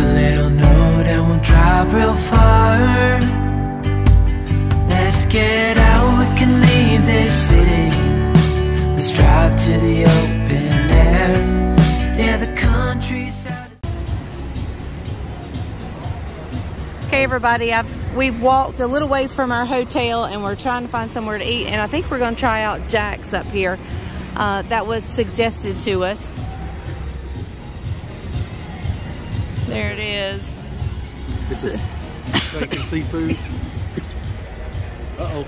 A little note and we'll drive real far. Let's get out, we can leave this city. Let's drive to the open air. Yeah, the countryside. is- Okay, everybody, I've we've walked a little ways from our hotel and we're trying to find somewhere to eat. And I think we're going to try out Jack's up here. Uh, that was suggested to us. There it is. It's a steak and seafood. Uh-oh.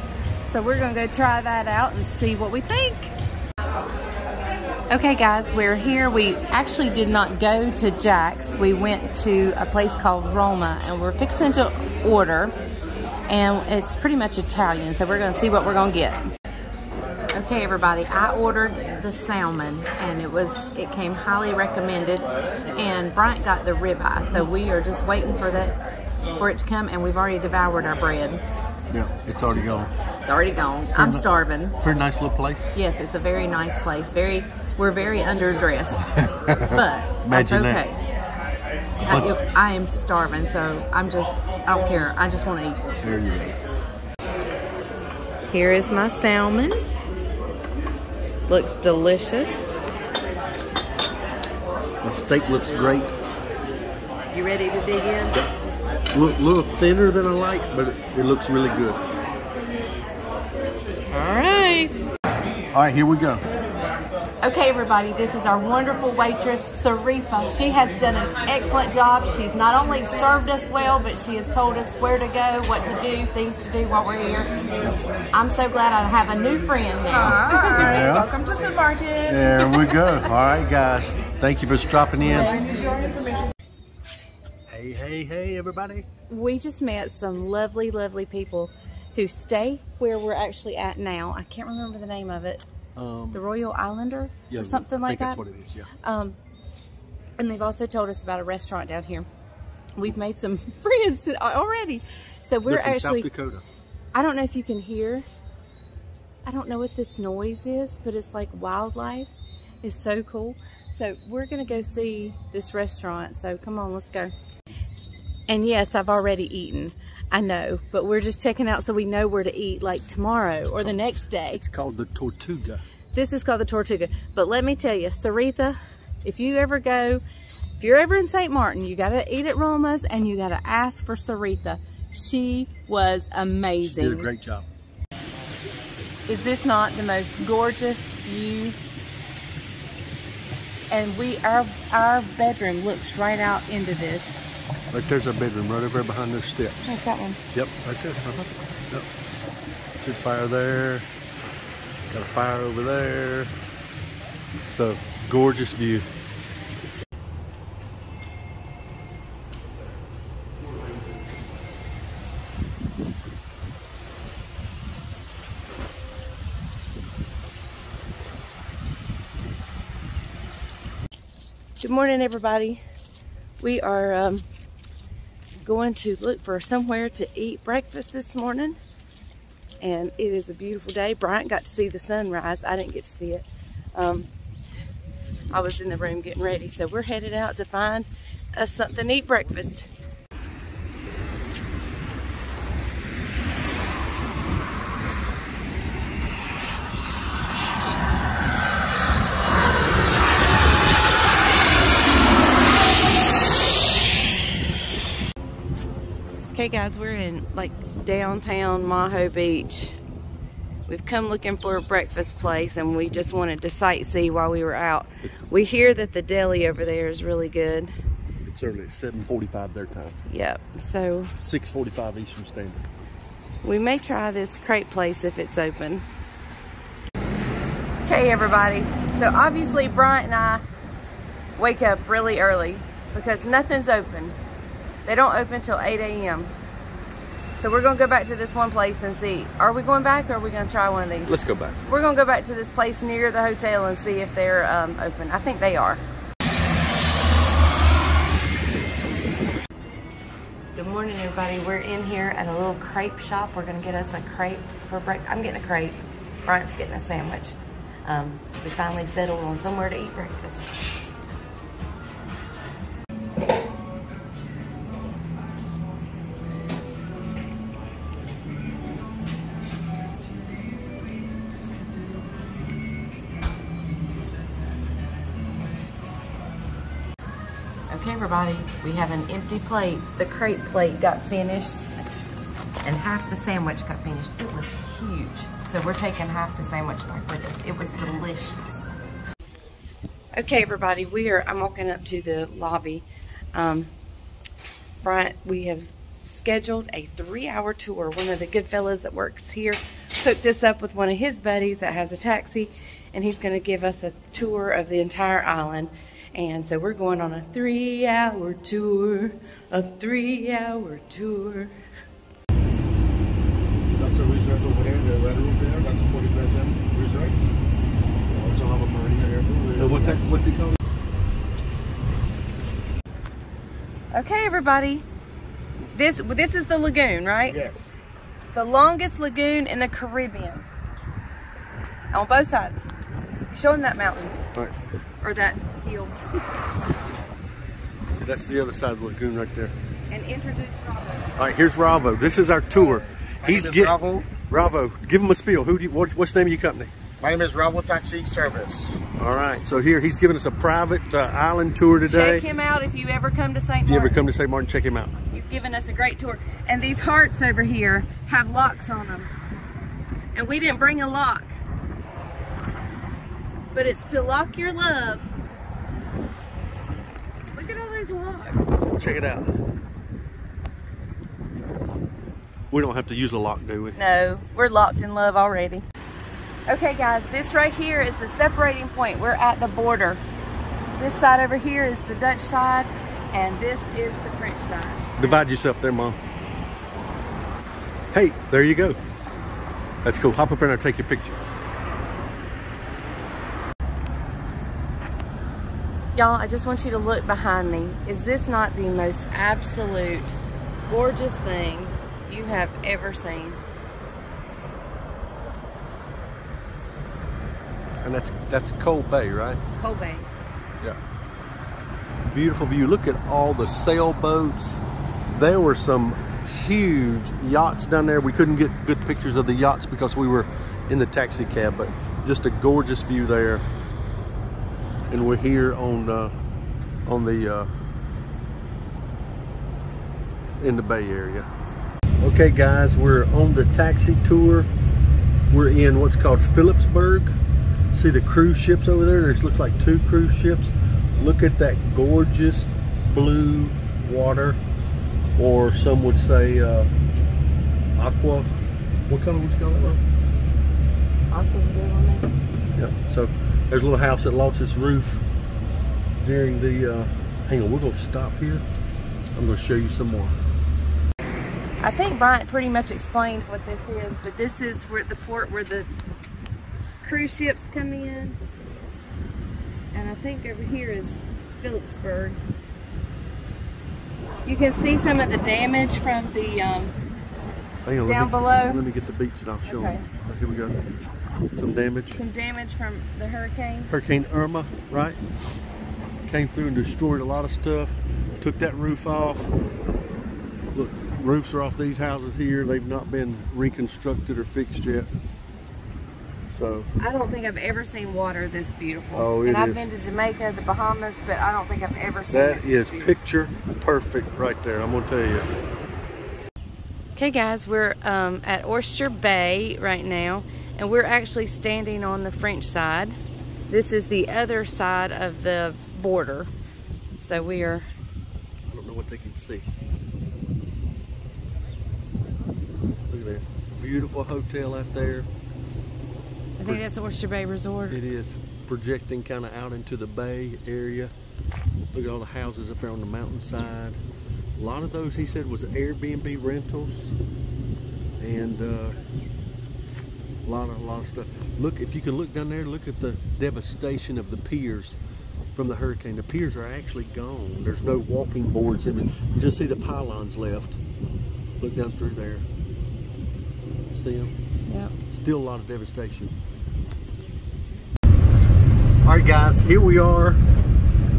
So we're gonna go try that out and see what we think. Okay guys, we're here. We actually did not go to Jack's. We went to a place called Roma and we're fixing to order. And it's pretty much Italian, so we're gonna see what we're gonna get. Okay everybody, I ordered the salmon and it was it came highly recommended and Bryant got the ribeye. So we are just waiting for that for it to come and we've already devoured our bread. Yeah, it's already gone. It's already gone. I'm starving. Pretty nice little place. Yes, it's a very nice place. Very, we're very underdressed, but that's Imagine that. okay. I, I am starving, so I'm just, I don't care. I just want to eat. There you go. Here is my salmon. Looks delicious. The steak looks great. You ready to dig in? Look, little thinner than I like, but it, it looks really good. All right. All right, here we go. Okay, everybody, this is our wonderful waitress, Sarifa. She has done an excellent job. She's not only served us well, but she has told us where to go, what to do, things to do while we're here. I'm so glad I have a new friend now. Hi, Yeah. welcome to St. Martin. There we go. All right, guys. Thank you for stopping in. I need your information. Hey, hey, hey, everybody. We just met some lovely, lovely people who stay where we're actually at now. I can't remember the name of it. Um, The Royal Islander yeah, or something I like think that. that's what it is, yeah. Um, and they've also told us about a restaurant down here. We've made some friends already. So we're actually, South Dakota. I don't know if you can hear, I don't know what this noise is, but it's like wildlife. It's so cool. So we're going to go see this restaurant. So come on, let's go. And yes, I've already eaten. I know, but we're just checking out so we know where to eat like tomorrow or the next day. It's called the Tortuga. This is called the Tortuga. But let me tell you, Saritha, if you ever go, if you're ever in St. Martin, you got to eat at Roma's and you got to ask for Saritha. She was She amazing. did a great job. Is this not the most gorgeous view? And we, our, our bedroom looks right out into this. Right there's our bedroom, right over there behind those steps. What's that one? Yep, right there. Uh-huh. Yep. See a fire there. Got a fire over there. So gorgeous view. Good morning, everybody. We are um, going to look for somewhere to eat breakfast this morning. And it is a beautiful day. Bryant got to see the sunrise. I didn't get to see it. Um, I was in the room getting ready. So we're headed out to find us something to eat breakfast. Okay guys, we're in like downtown Maho Beach. We've come looking for a breakfast place and we just wanted to sightsee while we were out. We hear that the deli over there is really good. It's early, 7:45 their time. Yep, so 6:45 Eastern Standard. we may try this crepe place if it's open. Okay everybody, so obviously Bryant and I wake up really early because nothing's open. They don't open till 8 a.m. So we're gonna go back to this one place and see. Are we going back or are we gonna try one of these? Let's go back. We're gonna go back to this place near the hotel and see if they're um, open. I think they are. Good morning, everybody. We're in here at a little crepe shop. We're gonna get us a crepe for breakfast. I'm getting a crepe. Bryant's getting a sandwich. Um, we finally settled on somewhere to eat breakfast. Everybody, we have an empty plate. The crepe plate got finished and half the sandwich got finished. It was huge. So we're taking half the sandwich back with us. It was delicious. Okay, everybody, we are, I'm walking up to the lobby. Um, Bryant, we have scheduled a three hour tour. One of the good fellas that works here hooked us up with one of his buddies that has a taxi and he's gonna give us a tour of the entire island. And so we're going on a three hour tour, a three hour tour. That's a resort over there, the red room there, that's forty percent resort. We Also have a marina here too. Uh, what's that? What's it called? Okay, everybody. This this is the lagoon, right? Yes. The longest lagoon in the Caribbean. On both sides. Show him that mountain All right. or that hill. See, that's the other side of the lagoon right there. And introduce Robert. All right, here's Ravo. This is our tour. He's name is Ravo. Ravo, give him a spiel. Who do you, what, what's the name of your company? My name is Ravo Taxi Service. All right, so here he's giving us a private uh, island tour today. Check him out if you ever come to St. If you ever come to St. Martin, check him out. He's giving us a great tour. And these hearts over here have locks on them. And we didn't bring a lock. But it's to lock your love. Look at all those locks. Check it out. We don't have to use a lock, do we? No, we're locked in love already. Okay guys, this right here is the separating point. We're at the border. This side over here is the Dutch side and this is the French side. Divide yourself there, Mom. Hey, there you go. That's cool. Hop up in there and take your picture. Y'all, I just want you to look behind me. Is this not the most absolute gorgeous thing you have ever seen? And that's that's Cole Bay, right? Cole Bay. Yeah. Beautiful view. Look at all the sailboats. There were some huge yachts down there. We couldn't get good pictures of the yachts because we were in the taxi cab, but just a gorgeous view there. And we're here on uh, on the uh, in the Bay Area. Okay, guys, we're on the taxi tour. We're in what's called Philipsburg. See the cruise ships over there? There's looks like two cruise ships. Look at that gorgeous blue water, or some would say uh, aqua. What color would you call it? Aqua's good one there. Yeah. So there's a little house that lost its roof during the. Uh, hang on, we're gonna stop here. I'm gonna show you some more. I think Bryant pretty much explained what this is, but this is where the port where the cruise ships come in. And I think over here is Philipsburg. You can see some of the damage from the, um, Hang on, Down let me, below? Let me get the beach and I'll show Okay. them. Here we go. Some damage. some damage from the hurricane. Hurricane Irma, right? Came through and destroyed a lot of stuff. Took that roof off. Look, roofs are off these houses here. They've not been reconstructed or fixed yet. So, I don't think I've ever seen water this beautiful. Oh, it and I've is. been to Jamaica, the Bahamas, but I don't think I've ever seen that it is this beautiful. picture perfect right there. I'm going to tell you. Okay, guys, we're um, at Oyster Bay right now, and we're actually standing on the French side. This is the other side of the border. So we are, I don't know what they can see. Look at that. Beautiful hotel out there. I think that's Oyster Bay Resort. It is projecting kind of out into the bay area. Look at all the houses up there on the mountainside. A lot of those, he said, was Airbnb rentals, and uh, a lot of a lot of stuff. Look, if you can look down there, look at the devastation of the piers from the hurricane. The piers are actually gone. There's no walking boards in it. You just see the pylons left. Look down through there. See them? Yep. Still a lot of devastation. All right, guys, here we are.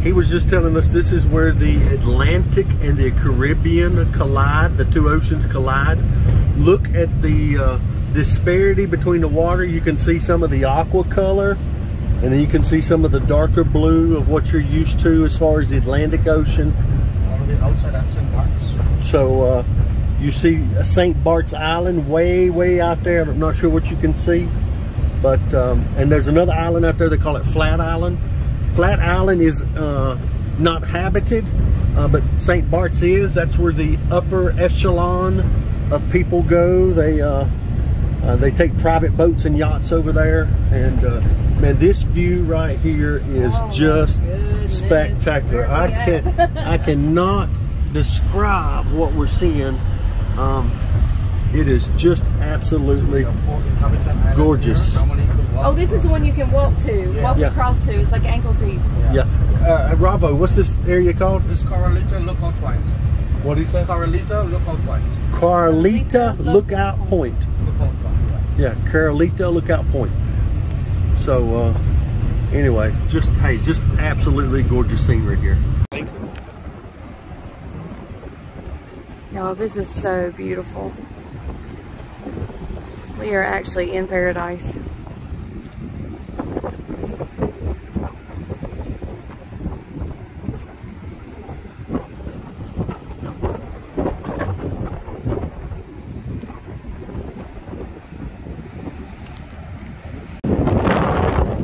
He was just telling us this is where the Atlantic and the Caribbean collide, the two oceans collide. Look at the uh, disparity between the water. You can see some of the aqua color, and then you can see some of the darker blue of what you're used to as far as the Atlantic Ocean. So uh, you see St. Bart's Island way, way out there. I'm not sure what you can see, but um, and there's another island out there. They call it Flat Island. Flat Island is uh, not habited, uh, but St. Bart's is. That's where the upper echelon of people go. They uh, they take private boats and yachts over there, and uh, man, this view right here is Oh, just goodness. spectacular. I can I cannot describe what we're seeing. Um, it is just absolutely Four inhabitant island Gorgeous. here. Normally you could walk Oh, this is the one you can walk to, walk Yeah. across to. It's like ankle deep. yeah. Uh, Ravo, what's this area called? This Coralita Lookout Point. What do you say? Coralita Lookout Point. Carlita Lookout Point. Lookout Point. Yeah. Yeah, Carlita Lookout Point. So, uh, anyway, just hey, just absolutely gorgeous scenery here. Y'all, this is so beautiful. We are actually in paradise.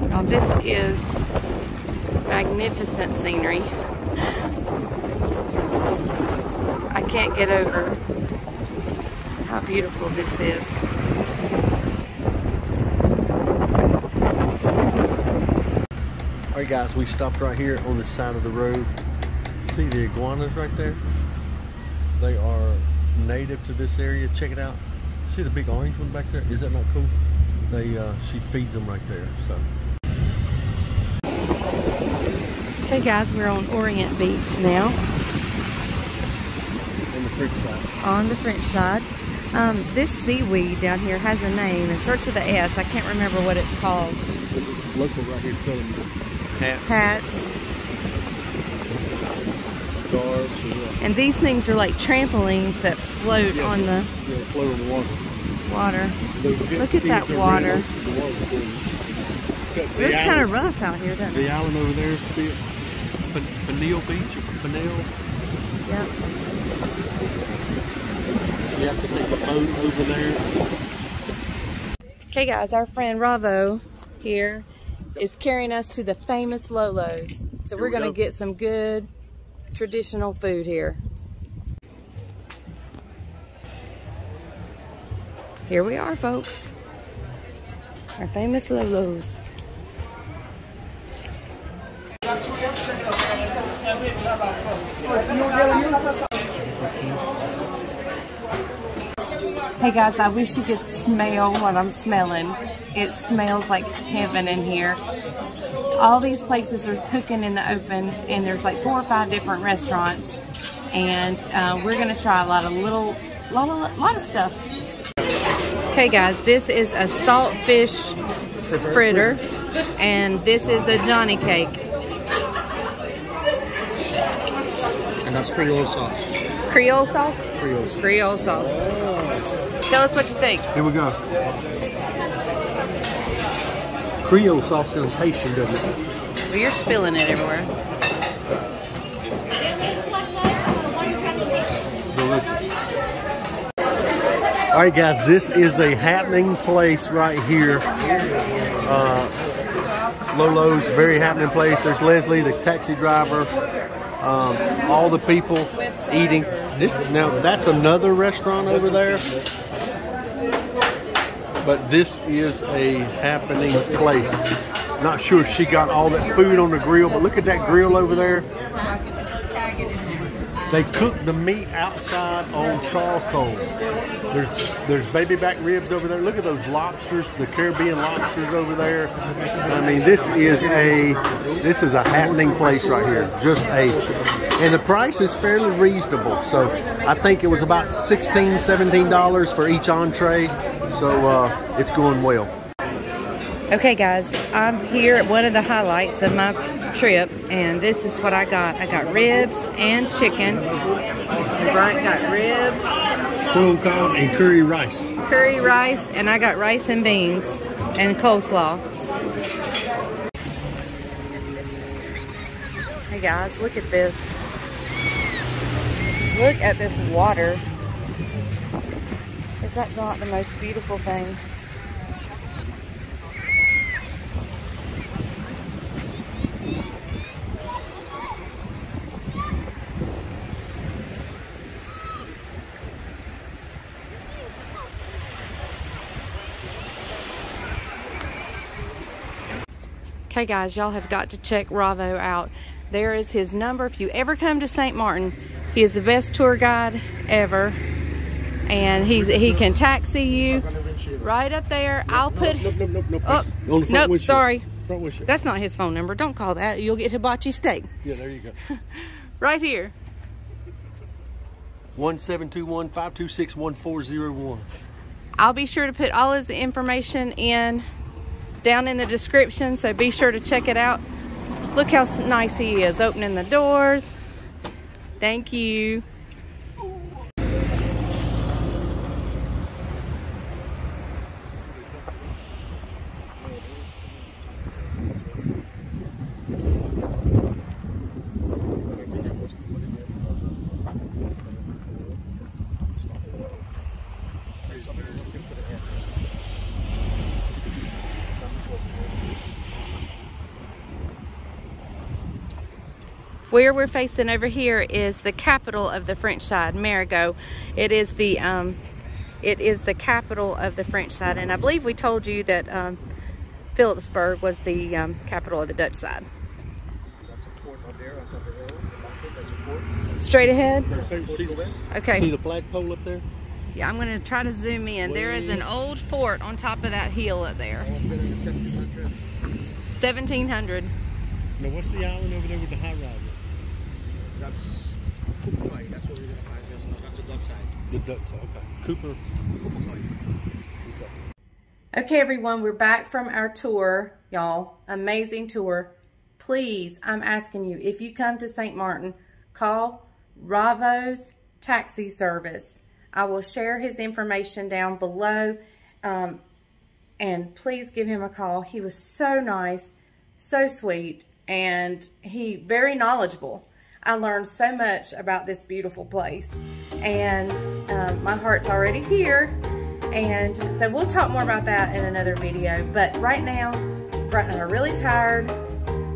Now this is magnificent scenery. I can't get over how beautiful this is. All right, guys, we stopped right here on the side of the road. See the iguanas right there? They are native to this area. Check it out. See the big orange one back there? Is that not cool? They uh, she feeds them right there. So Hey guys, we're on Orient Beach now, on the French side. on the French side. Um, this seaweed down here has a name. It starts with an S. I can't remember what it's called. There's a local right here selling hats, Hats. scarves, and, And these things are like trampolines that float Yeah. on the yeah, float on the water. water. Look at that water. red. The water's gorgeous. Got the It's kind of rough out here, doesn't The it? island over there, see it? Pinel Beach or Pinel? Yep. You have to take a boat over there. Okay guys, our friend Ravo here is carrying us to the famous Lolo's. So Here we're we gonna go. get some good traditional food here. Here we are folks. Our famous Lolo's. Hey guys, I wish you could smell what I'm smelling. It smells like heaven in here. All these places are cooking in the open, and there's like four or five different restaurants. And uh, we're gonna try a lot of little, lot, lot, lot of stuff. Okay, guys, this is a saltfish fritter, and this is a Johnny cake. And that's Creole sauce. Creole sauce? Creole sauce. Creole sauce. Tell us what you think. Here we go. Creole sauce sounds Haitian, doesn't it? Well, you're spilling it everywhere. Delicious. All right, guys, this is a happening place right here. Uh, Lolo's, very happening place. There's Leslie, the taxi driver, um, all the people eating. This now that's another restaurant over there, but this is a happening place. Not sure if she got all that food on the grill, but look at that grill over there. They cook the meat outside on charcoal. There's there's baby back ribs over there. Look at those lobsters, the Caribbean lobsters over there. I mean, this is a this is a happening place right here. Just a and the price is fairly reasonable. So I think it was about $16, $17 for each entree. So uh, it's going well. Okay, guys, I'm here at one of the highlights of my trip, and this is what I got. I got ribs and chicken. Bryant got ribs, Corn cob and curry rice. curry rice, and I got rice and beans and coleslaw. Hey guys, look at this. Look at this water. Is that not the most beautiful thing? Okay, guys, y'all have got to check Ravo out. There is his number. If you ever come to St. Martin, he is the best tour guide ever. And he's he can taxi you right up there. I'll put. Nope, nope, nope, nope. Oh, On the front nope, windshield. sorry. Front windshield. That's not his phone number. Don't call that. You'll get hibachi steak. Yeah, there you go. Right here. One seven two one five two six one four zero one. I'll be sure to put all his information in down in the description, so be sure to check it out. Look how nice he is, opening the doors. Thank you. Where we're facing over here is the capital of the French side, Marigot. It is the um, it is the capital of the French side, and I believe we told you that um, Philipsburg was the um, capital of the Dutch side. That's a fort up there on top of the hill. That's a fort. Straight ahead. See, see, Okay. see the flagpole up there? Yeah, I'm gonna try to zoom in. There is an old fort on top of that hill up there. It's been in the 1700s. 1700. Now, what's the island over there with the high rises? That's Kukulai. That's what we're going to find just now. That's the Dutch side. The Dutch, okay. Cooper. Okay, everyone, we're back from our tour, y'all. Amazing tour. Please, I'm asking you, if you come to St. Martin, call Ravo's taxi service. I will share his information down below. Um, and please give him a call. He was so nice, so sweet, and he very knowledgeable. I learned so much about this beautiful place, and um, my heart's already here. And so we'll talk more about that in another video. But right now, Bryant and I are really tired.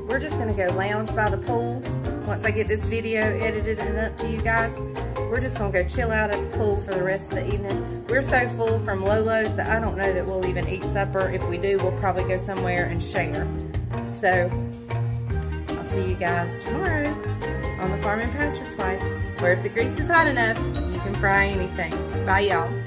We're just gonna go lounge by the pool. Once I get this video edited and up to you guys, we're just gonna go chill out at the pool for the rest of the evening. We're so full from Lolo's that I don't know that we'll even eat supper. If we do, we'll probably go somewhere and share. So, I'll see you guys tomorrow on the Farming Pastor's Wife, where if the grease is hot enough, you can fry anything. Bye, y'all.